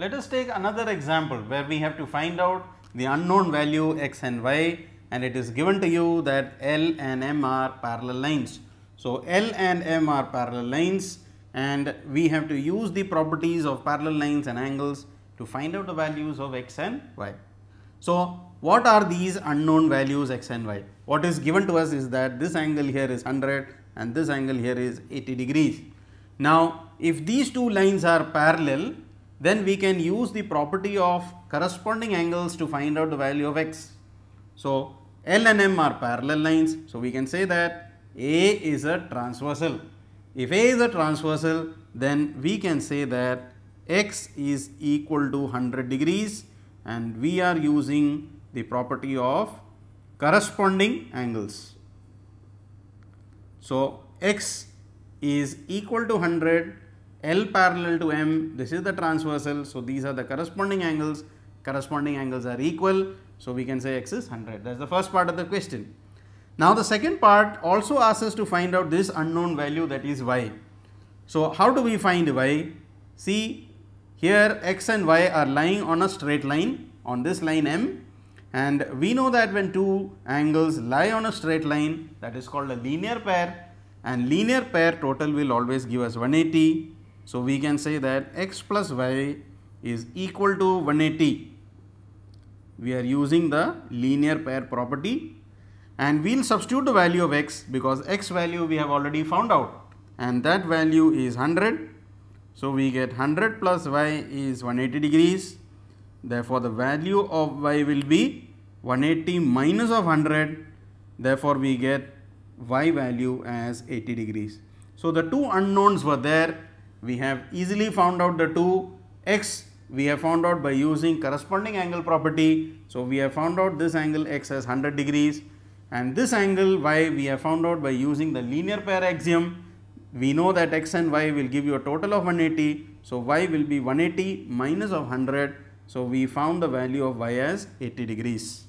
Let us take another example where we have to find out the unknown value x and y and it is given to you that L and M are parallel lines. So, L and M are parallel lines and we have to use the properties of parallel lines and angles to find out the values of x and y. So, what are these unknown values x and y? What is given to us is that this angle here is 100 and this angle here is 80 degrees. Now, if these two lines are parallel, then we can use the property of corresponding angles to find out the value of x. So, L and M are parallel lines. So, we can say that A is a transversal. If A is a transversal, then we can say that x is equal to 100 degrees and we are using the property of corresponding angles. So, x is equal to 100 L parallel to M this is the transversal. So, these are the corresponding angles corresponding angles are equal. So, we can say x is 100 that is the first part of the question. Now, the second part also asks us to find out this unknown value that is y. So, how do we find y? See here x and y are lying on a straight line on this line M and we know that when two angles lie on a straight line that is called a linear pair and linear pair total will always give us 180. So, we can say that x plus y is equal to 180. We are using the linear pair property and we will substitute the value of x because x value we have already found out and that value is 100. So, we get 100 plus y is 180 degrees therefore, the value of y will be 180 minus of 100 therefore, we get y value as 80 degrees. So, the two unknowns were there we have easily found out the two x we have found out by using corresponding angle property. So, we have found out this angle x as 100 degrees and this angle y we have found out by using the linear pair axiom. We know that x and y will give you a total of 180. So, y will be 180 minus of 100. So, we found the value of y as 80 degrees.